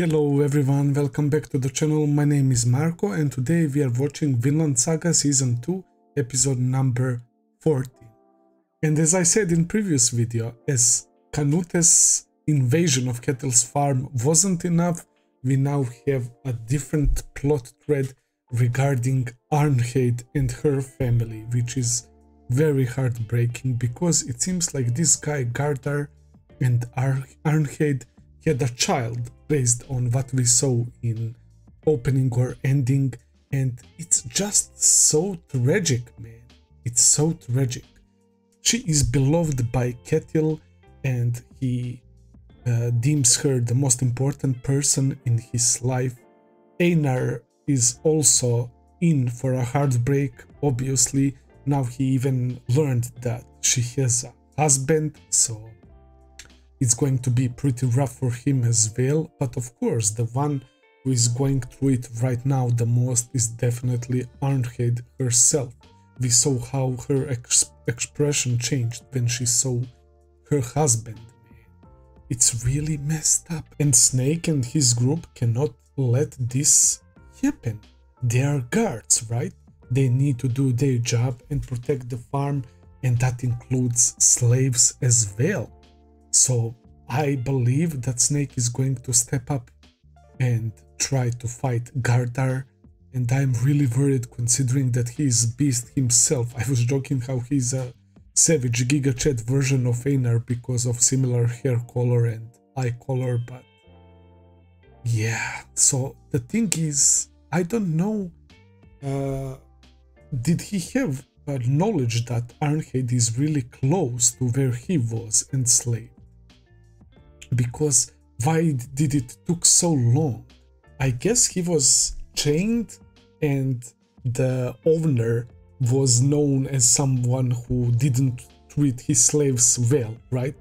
Hello everyone, welcome back to the channel. My name is Marco and today we are watching Vinland Saga Season 2 episode number 40. And as I said in previous video, as Canute's invasion of Ketil's farm wasn't enough, we now have a different plot thread regarding Arnheid and her family, which is very heartbreaking because it seems like this guy Gardar and Ar Arnheid had a child based on what we saw in opening or ending and it's just so tragic man. It's so tragic. She is beloved by Ketil and he uh, deems her the most important person in his life. Einar is also in for a heartbreak obviously. Now he even learned that she has a husband so it's going to be pretty rough for him as well. But of course, the one who is going through it right now the most is definitely Arnheid herself. We saw how her ex expression changed when she saw her husband. It's really messed up. And Snake and his group cannot let this happen. They are guards, right? They need to do their job and protect the farm, and that includes slaves as well. So I believe that Snake is going to step up and try to fight Gardar and I'm really worried considering that he is Beast himself. I was joking how he's a savage Giga Chad version of Einar because of similar hair color and eye color, but yeah, so the thing is, I don't know, uh, did he have uh, knowledge that Arnheid is really close to where he was enslaved? Because why did it took so long? I guess he was chained and the owner was known as someone who didn't treat his slaves well, right?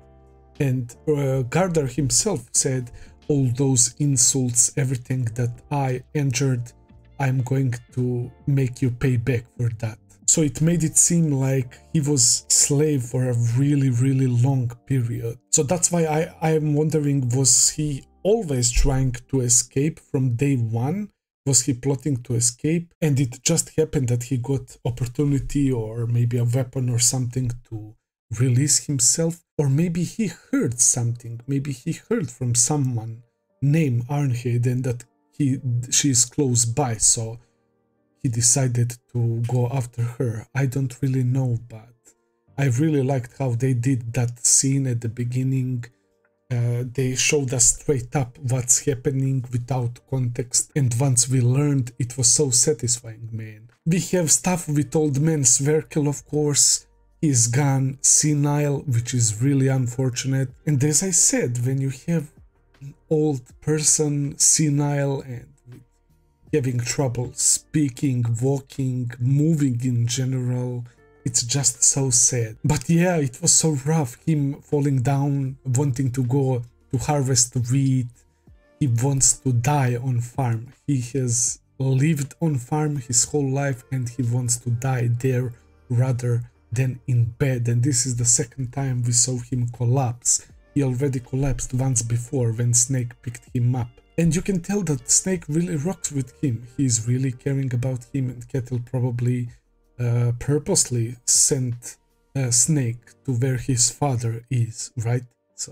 And uh, Gardar himself said, all those insults, everything that I injured, I'm going to make you pay back for that. So it made it seem like he was slave for a really, really long period. So that's why I, I am wondering, was he always trying to escape from day one? Was he plotting to escape? And it just happened that he got opportunity or maybe a weapon or something to release himself? Or maybe he heard something. Maybe he heard from someone named Arnheid and that he she is close by. So he decided to go after her. I don't really know, but I really liked how they did that scene at the beginning. Uh, they showed us straight up what's happening without context, and once we learned, it was so satisfying, man. We have stuff with old man Sverkel, of course. He's gone senile, which is really unfortunate. And as I said, when you have an old person senile and having trouble speaking, walking, moving in general. It's just so sad. But yeah, it was so rough. Him falling down, wanting to go to harvest wheat. He wants to die on farm. He has lived on farm his whole life and he wants to die there rather than in bed. And this is the second time we saw him collapse. He already collapsed once before when Snake picked him up. And you can tell that Snake really rocks with him. He's really caring about him and Ketil probably uh, purposely sent uh, Snake to where his father is, right? So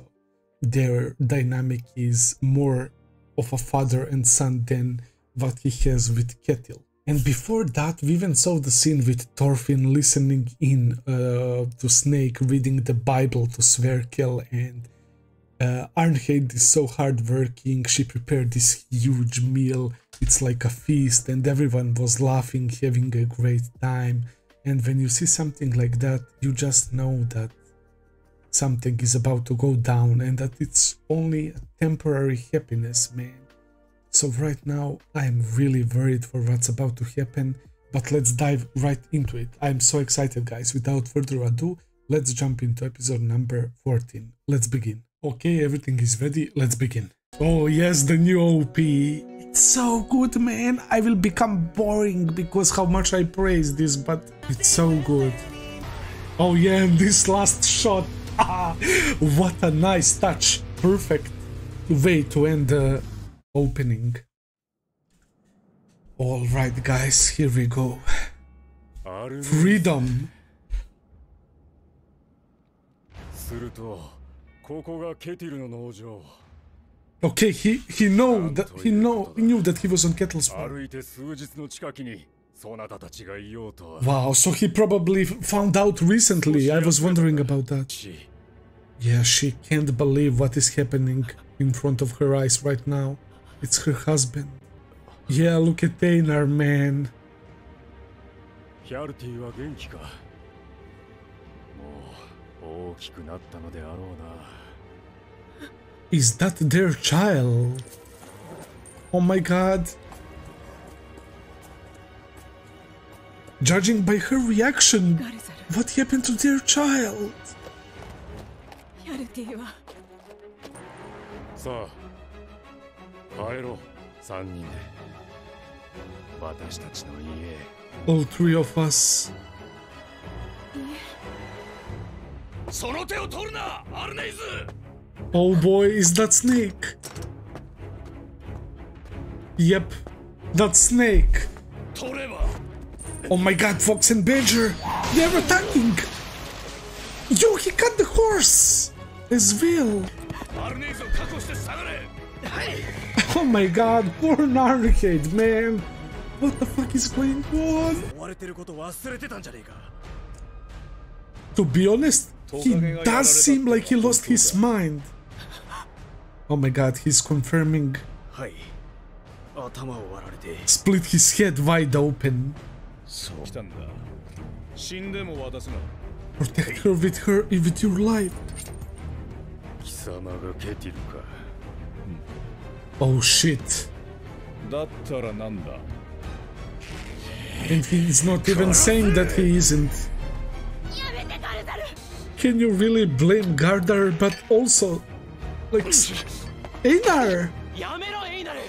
their dynamic is more of a father and son than what he has with Ketil. And before that, we even saw the scene with Thorfinn listening in uh, to Snake reading the Bible to Sverkel and uh, is so hardworking. She prepared this huge meal. It's like a feast, and everyone was laughing, having a great time. And when you see something like that, you just know that something is about to go down and that it's only a temporary happiness, man. So right now, I'm really worried for what's about to happen, but let's dive right into it. I'm so excited, guys. Without further ado, let's jump into episode number 14. Let's begin. Okay, everything is ready. Let's begin. Oh yes, the new OP. It's so good, man. I will become boring because how much I praise this, but it's so good. Oh yeah, and this last shot. Ah, what a nice touch. Perfect way to end the opening. Alright, guys, here we go. Freedom! すると Okay, he he know that he know he knew that he was on Ketil's farm. Wow, so he probably found out recently. I was wondering about that. Yeah, she can't believe what is happening in front of her eyes right now. It's her husband. Yeah, look at Einar, man. Is that their child? Oh my god. Judging by her reaction, what happened to their child? All three of us. Oh boy, is that snake? Yep, that snake. Oh my god, Fox and Badger, they're attacking! Yo, he cut the horse! His wheel! Oh my god, poor Narcade, man! What the fuck is going on? To be honest, he does seem like he lost his mind. Oh my god, he's confirming. Split his head wide open. Protect her with her with your life. Oh shit. And he's not even saying that he isn't やめてガルザル Can you really blame Gardar, but also, like, s- Einar? やめろエイナル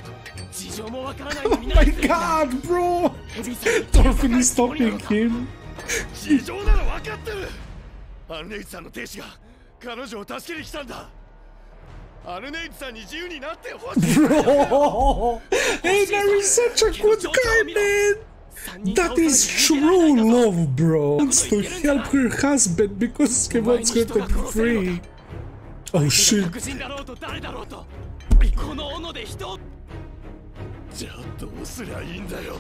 事情もわからないの Oh に my god, bro! ヘビさんに Thorfinn is stopping him. 事情なら分かってるアルネイツさんの亭主が彼女を助けに来たんだアルネイツさんに自由になってほしい Bro! Einar is such a good guy, man! 三人 That 倒されて is 逃げられ true ないんだぞ love, bro. Wants to help her husband because he wants her to be free. Oh 白 shit. 人だろうと誰だろうとこの斧で人をじゃあどうすりゃいいんだよ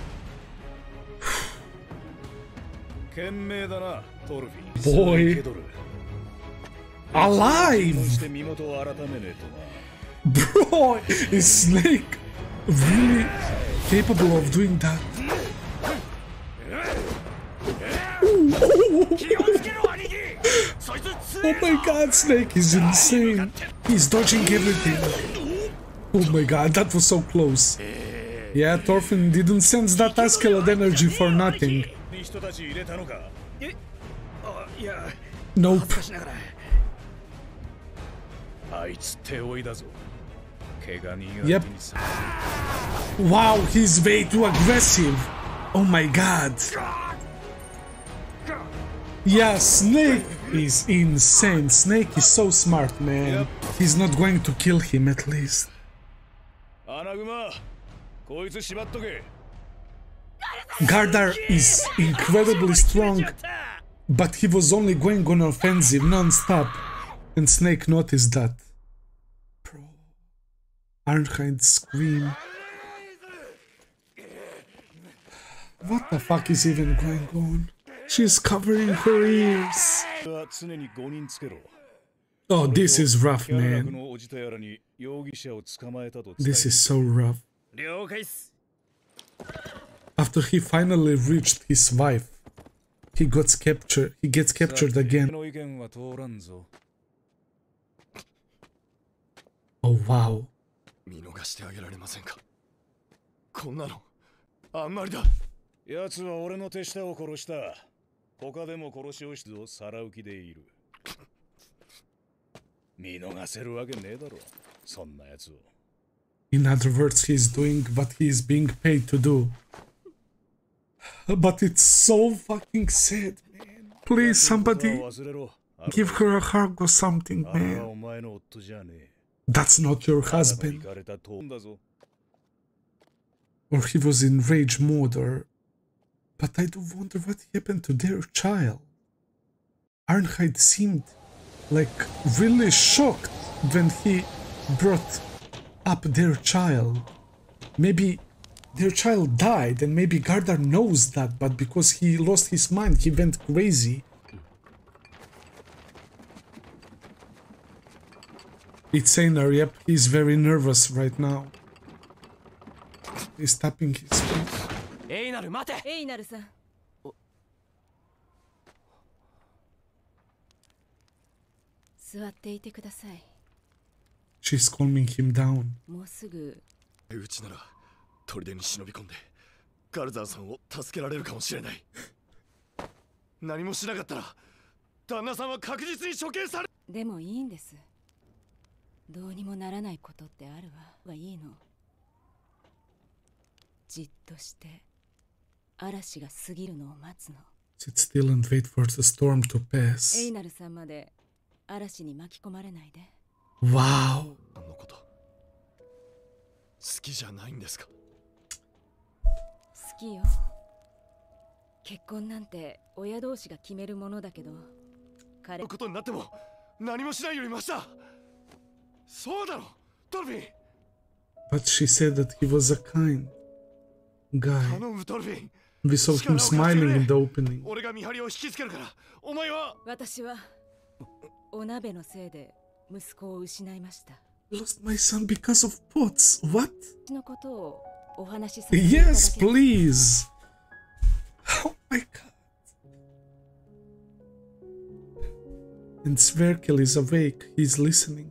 賢明だなトルフィン Boy. ケドル Alive! して身元を改めねえとな Bro, is Snake really capable of doing that? oh my god, Snake is insane. He's dodging everything. Oh my god, that was so close. Yeah, Thorfinn didn't sense that Askeladd energy for nothing. Nope. Yep. Wow, he's way too aggressive. Oh my god. Yeah, Snake is insane. Snake is so smart, man. He's not going to kill him at least. Gardar is incredibly strong, but he was only going on offensive non-stop, and Snake noticed that. Bro. Arnheid scream. What the fuck is even going on? She's covering her ears. Oh, this is rough, man. This is so rough. After he finally reached his wife, he gets captured. He gets captured again. Oh wow. 他でも殺しをしぞさらう気でいる見逃せるわけねえだろそんな奴を In other words, he's doing what he is being paid to do. But it's so fucking sad, man. Please, 奴のこと somebody は忘れろ give her a hug or something, あれは man. お前の夫じゃねえ That's not your ただの husband. 行かれたとんだぞ or he was in rage mode or but I do wonder what happened to their child. Arnheid seemed like really shocked when he brought up their child. Maybe their child died and maybe Gardar knows that, but because he lost his mind, he went crazy. It's Einar, yep, he's very nervous right now. He's tapping his feet. エイナル待て。エイナルさん。座っていてください。She's calming him down. もうすぐ。うちなら砦に忍び込んでガルザーさんを助けられるかもしれない。何もしなかったら旦那さんは確実に処刑されでもいいんです。どうにもならないことってあるわ。はいいの。じっとして嵐が過ぎるのを待つの。Sit still and wait for the storm to エ pass. イナルさんまで嵐に巻き込まれないで。Wow. あのこと好きじゃないんですか？好きよ。結婚なんて親同士が決めるものだけど。彼。のことになっても何もしないよりマシだそうだろトルフィン。But she said that he was a kind guy. 頼むトルフィン We saw him smiling in the opening. 俺が見張りを引きつけるからお前は私はお鍋のせいで息子を失いました Lost my son because of pots. What? 私のことをお話しさせていただけ Yes, please. Oh my god. And Sverkel is awake. He's listening.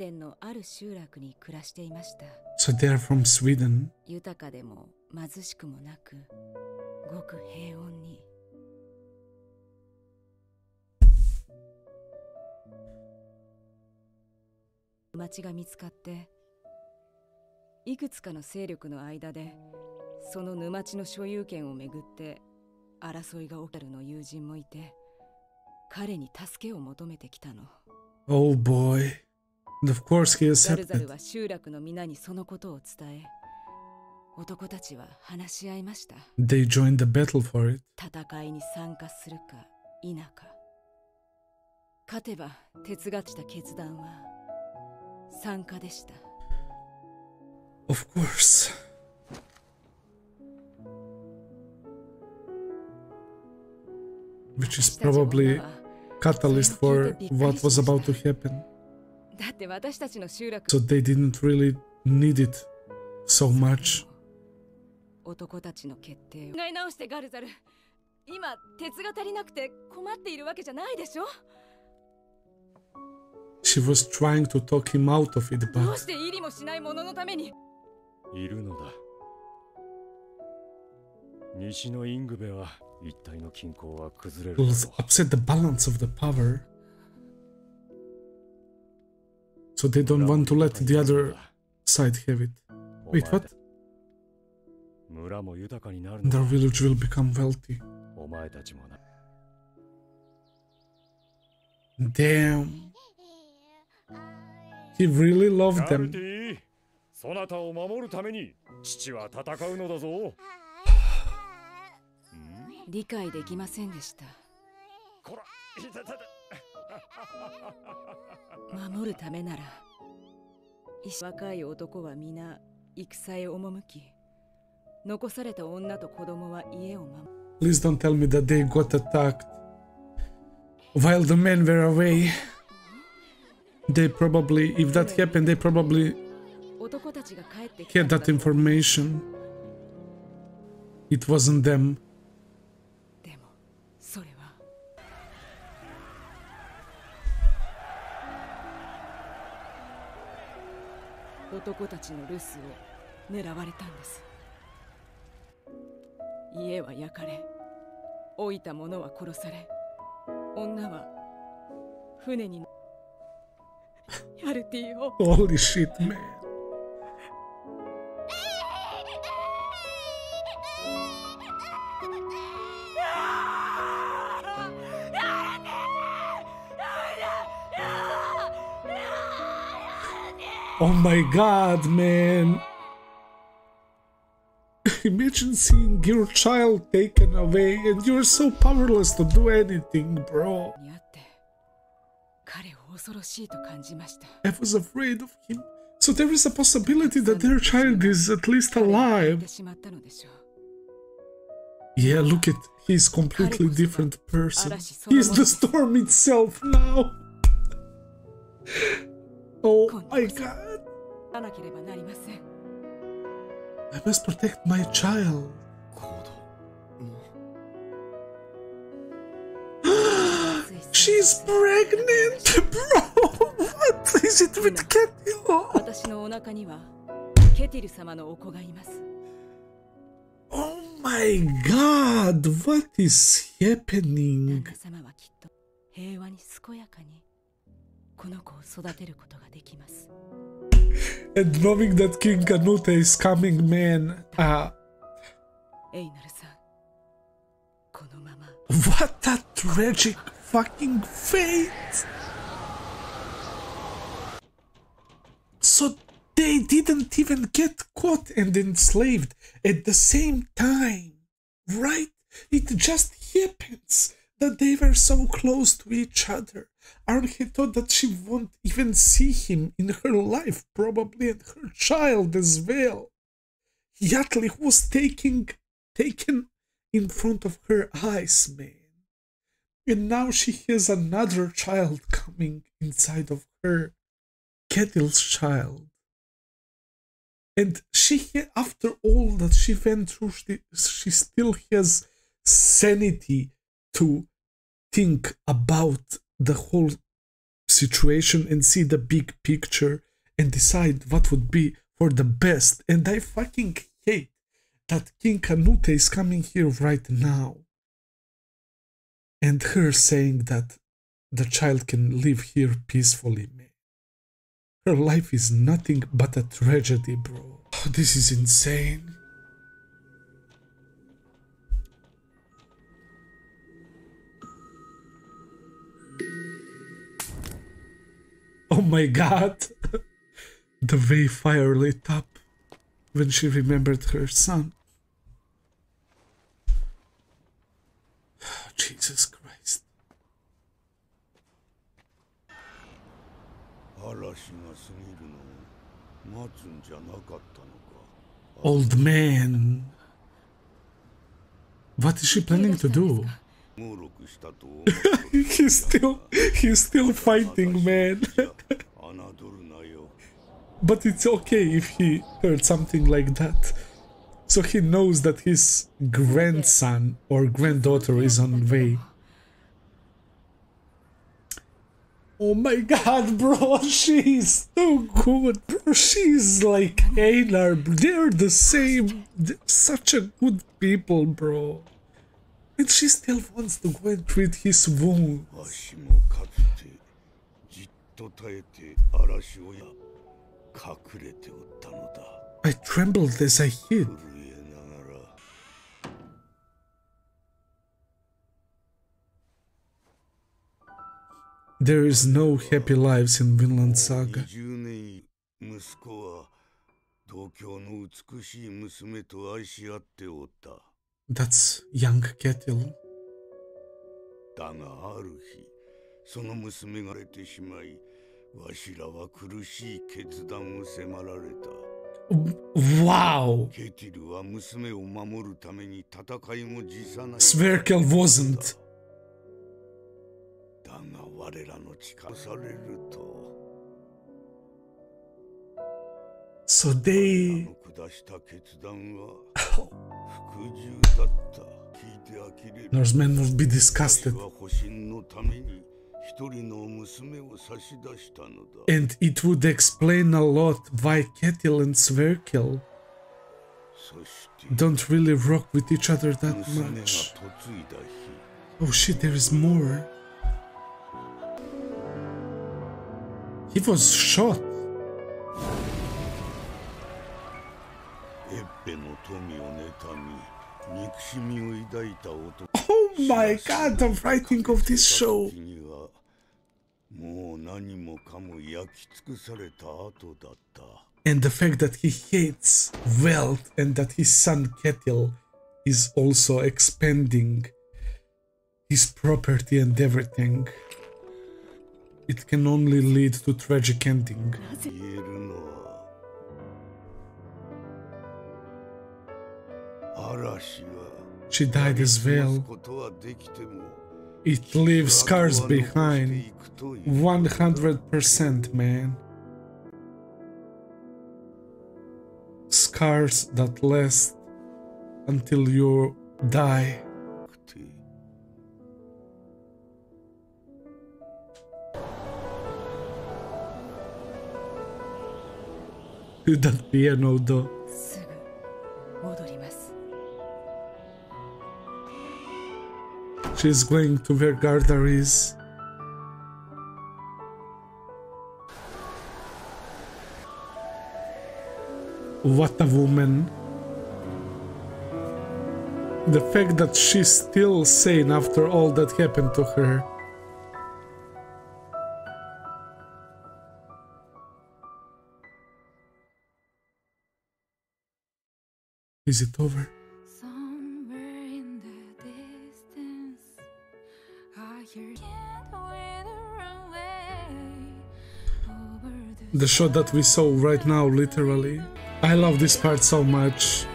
デンのある集落に暮らしていました So they're from Sweden. 豊かでも貧しくもなくごく平穏に町が見つかっていくつかの勢力の間でその沼地の所有権をめぐって争いが起きるの友人もいて彼に助けを求めてきたの Oh boy. And of course he ザルザル accepted. は集落の皆にそのことを伝え男たちは話し合いました They joined the battle for it. 戦いに参加するか否か勝てば哲学した決断は参加でした Of course. Which is 私たち女 probably は catalyst for what was about to happen. だって私たちの集落 So they didn't really need it so much. 男たちの決定を考え直してガルザル今鉄が足りなくて困っているわけじゃないでしょ She was trying to talk him out of it, どう but して入りもしないもののためにいるのだ西のイングベは一帯の均衡は崩れ it るだ will ろ upset the balance of the power. So they don't want to let the other side have it. Wait, what? Their village will become wealthy. Damn. He really loved them. 守るためなら若い男は皆戦へ赴き残された女と子供は家を守る Please don't tell me that they got attacked while the men were away they probably if that happened they probably had that information it wasn't them 男たちの留守を狙われたんです。家は焼かれ老いた者は殺され女は船にヤルティを Holy shit, man. Oh my god, man. Imagine seeing your child taken away and you're so powerless to do anything, bro. I was afraid of him. So there is a possibility that their child is at least alive. Yeah, look at he's completely different person. He's the storm itself now. oh my god. I must protect my child. コードも She's pregnant, bro. What is it with Kettle? 私のお腹にはケティル様のお子がいます Oh my god, what is 旦 happening? 那様はきっと平和に健やかにこの子を育てることができます and knowing that King Canute is coming, man. Uh, what a tragic fucking fate! So they didn't even get caught and enslaved at the same time, right? It just happens that they were so close to each other. Arhe thought that she won't even see him in her life, probably, and her child as well. Yatli was taking taken in front of her eyes, man. And now she has another child coming inside of her, Ketil's child. And she, after all that she went through, she, she still has sanity to think about the whole situation and see the big picture and decide what would be for the best. And I fucking hate that King Canute is coming here right now and her saying that the child can live here peacefully, man. Her life is nothing but a tragedy, bro. Oh, this is insane. Oh my god! the way fire lit up when she remembered her son. Jesus Christ. Old man. What is she planning to do? he's still he's still fighting, man. but it's okay if he heard something like that. So he knows that his grandson or granddaughter is on way. Oh my god, bro, she's so good, bro. She's like Einar. They're the same. They're such a good people, bro And she still wants to go and treat his wound. わしもかつてじっと耐えて嵐をや隠れておったのだ I trembled as I hid. 震えながら There is no happy lives in Vinland Saga. 20年息子は東京の美しい娘と愛し合っておった That's young Ketil. だがある日、その娘がれてしまい、わしらは苦しい決断を迫られた。Wow! Ketil は娘を守るために戦いも辞さない。Sverkel wasn't. だが我らの力されると。So they... 下した決断は Norsemen would be disgusted. And it would explain a lot why Ketil and Sverkel don't really rock with each other that much. Oh shit, there is more. He was shot. エッペの富を妬み憎しみを抱いた男 Oh my god, the writing of this show. 時にはもう何 何もかも焼き尽くされた後だった And the fact that he hates wealth and that his son Ketil is also expanding his property and everything. It can only lead to tragic ending. She died as well. It leaves scars behind. 100% man. Scars that last until you die. That piano though. She's going to where Gardar is. What a woman. The fact that she's still sane after all that happened to her. Is it over? The shot that we saw right now, literally. I love this part so much.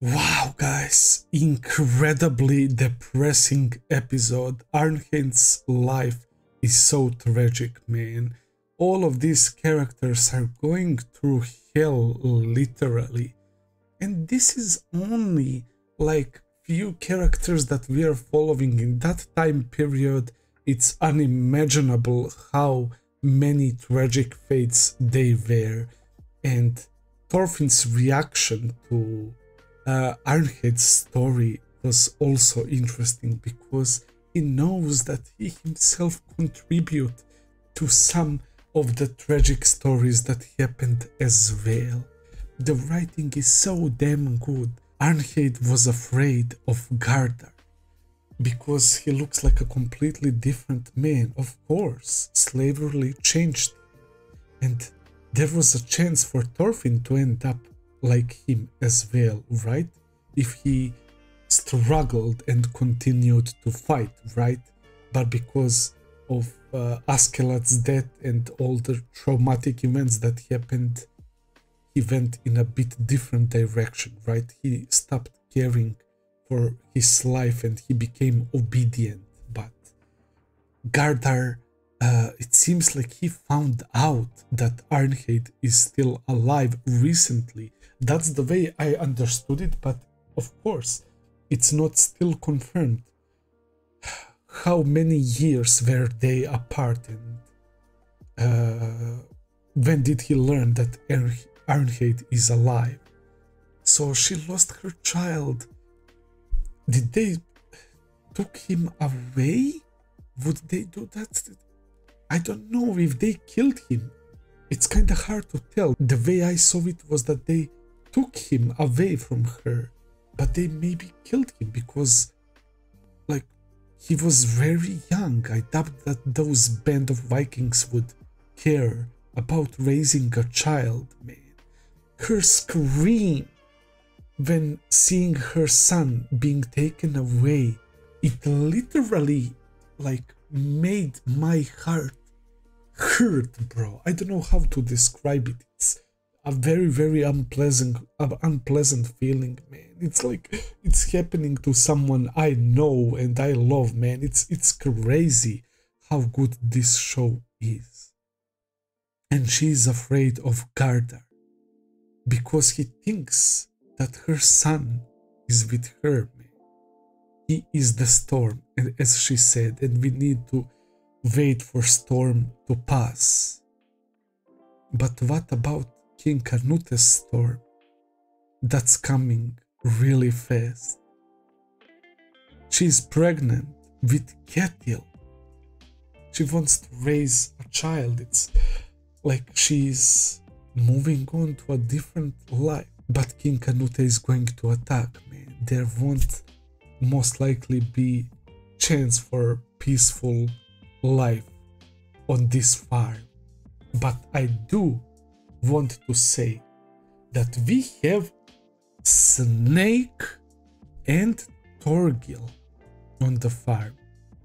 Wow, guys, incredibly depressing episode. Arnheid's life is so tragic, man. All of these characters are going through hell, literally. And this is only like few characters that we are following in that time period. It's unimaginable how many tragic fates they were. And Thorfinn's reaction to uh, Arnheid's story was also interesting because he knows that he himself contributed to some of the tragic stories that happened as well. The writing is so damn good. Arnheid was afraid of Gardar because he looks like a completely different man. Of course, slavery changed. And there was a chance for Thorfinn to end up like him as well, right? If he struggled and continued to fight, right? But because of uh, Askeladd's death and all the traumatic events that happened, he went in a bit different direction, right? He stopped caring for his life and he became obedient. But Gardar, uh, it seems like he found out that Arnheid is still alive recently. That's the way I understood it, but of course, it's not still confirmed. How many years were they apart and uh, when did he learn that Arnheid is alive? So she lost her child. Did they took him away? Would they do that? I don't know if they killed him. It's kind of hard to tell. The way I saw it was that they took him away from her, but they maybe killed him because, like, he was very young. I doubt that those band of Vikings would care about raising a child, man. Her scream when seeing her son being taken away, it literally like made my heart hurt, bro. I don't know how to describe it. It's a very, very unpleasant, uh, unpleasant feeling, man. It's like it's happening to someone I know and I love, man. It's it's crazy how good this show is. And she's afraid of Gardar because he thinks that her son is with her. He is the storm, and as she said, and we need to wait for storm to pass. But what about King Canute's storm? That's coming really fast. She is pregnant with Ketil. She wants to raise a child. It's like she's moving on to a different life. But King Canute is going to attack, man. There won't most likely be chance for peaceful life on this farm. But I do want to say that we have Snake and Torgil on the farm.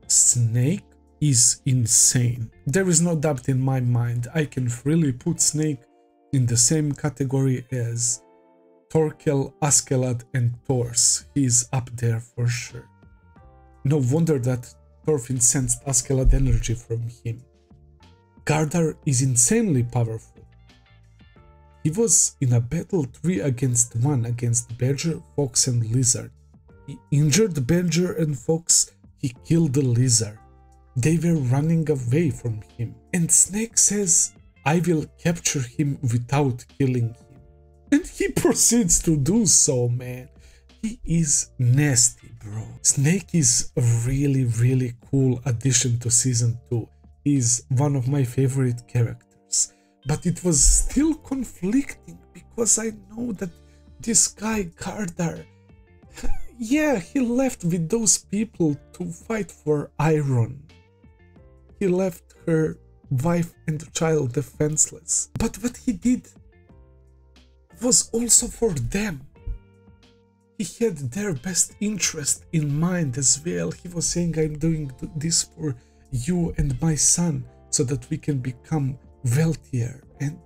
Snake is insane. There is no doubt in my mind. I can freely put Snake in the same category as Thorkell, Askeladd, and Thors. He's up there for sure. No wonder that Thorfinn sensed Askeladd energy from him. Gardar is insanely powerful. He was in a battle 3 against 1 against Badger, Fox, and Lizard. He injured Badger and Fox, he killed the Lizard. They were running away from him, and Snake says, I will capture him without killing him. And he proceeds to do so, man. He is nasty, bro. Snake is a really, really cool addition to season 2. He's one of my favorite characters. But it was still conflicting because I know that this guy, Gardar, yeah, he left with those people to fight for Iron. He left her wife and child defenseless. But what he did was also for them. He had their best interest in mind as well. He was saying, I'm doing this for you and my son so that we can become wealthier. And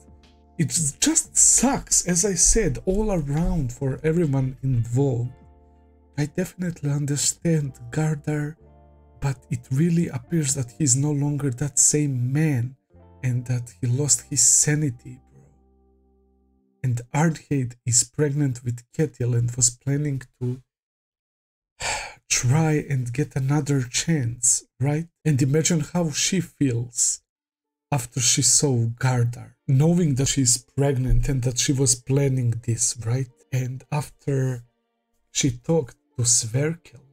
it just sucks, as I said, all around for everyone involved. I definitely understand Gardar, but it really appears that he's no longer that same man and that he lost his sanity, bro. And Arnheid is pregnant with Ketil and was planning to try and get another chance, right? And imagine how she feels after she saw Gardar, knowing that she's pregnant and that she was planning this, right? And after she talked to Sverkel,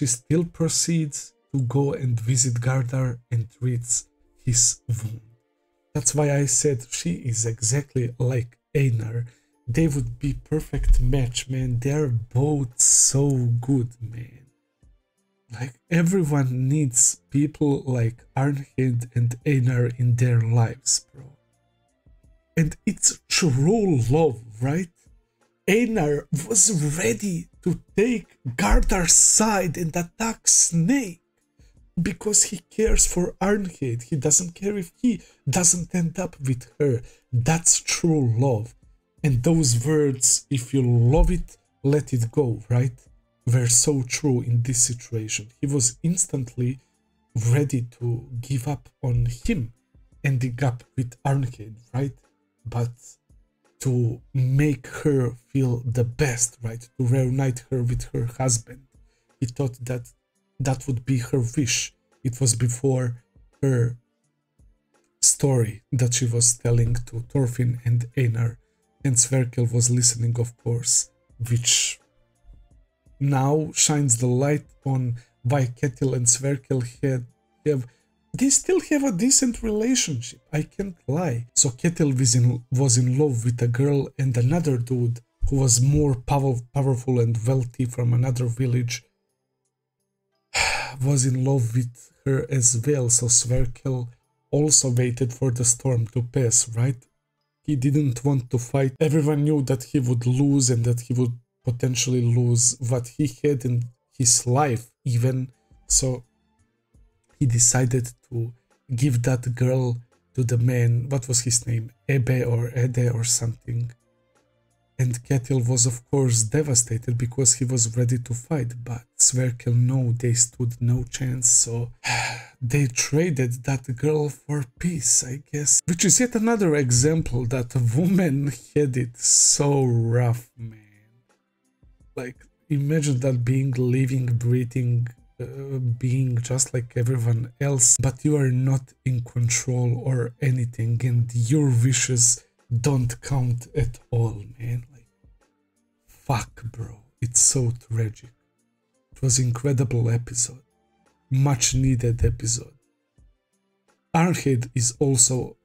she still proceeds to go and visit Gardar and treats his wound. That's why I said she is exactly like Einar. They would be perfect match, man. They're both so good, man. Like everyone needs people like Arnheid and Einar in their lives, bro. And it's true love, right? Einar was ready to take Gardar's side and attack Snake because he cares for Arnheid. He doesn't care if he doesn't end up with her. That's true love. And those words, if you love it, let it go, right? Were so true in this situation. He was instantly ready to give up on him, ending up with Arnheid, right? But to make her feel the best, right? To reunite her with her husband. He thought that that would be her wish. It was before her story that she was telling to Thorfinn and Einar, and Sverkel was listening, of course, which now shines the light on why Ketil and Sverkel had have they still have a decent relationship. I can't lie. So Ketil was in was in love with a girl and another dude who was more power, powerful and wealthy from another village was in love with her as well. So Sverkel also waited for the storm to pass, right? He didn't want to fight. Everyone knew that he would lose and that he would potentially lose what he had in his life even. So he decided to give that girl to the man, what was his name, Ebe or Ede or something. And Ketil was of course devastated because he was ready to fight, but Sverkel no, they stood no chance, so they traded that girl for peace, I guess. Which is yet another example that a woman had it so rough, man. Like, imagine that being living, breathing being just like everyone else, but you are not in control or anything, and your wishes don't count at all, man. Like, fuck, bro. It's so tragic. It was incredible episode, much needed episode. Arnheid is also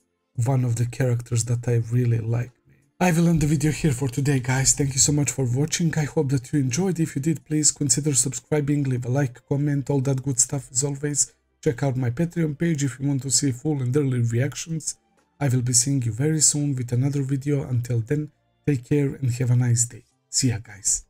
one of the characters that I really like. I will end the video here for today guys. Thank you so much for watching. I hope that you enjoyed. If you did, please consider subscribing, leave a like, comment, all that good stuff as always. Check out my Patreon page if you want to see full and early reactions. I will be seeing you very soon with another video. Until then, take care and have a nice day. See ya guys.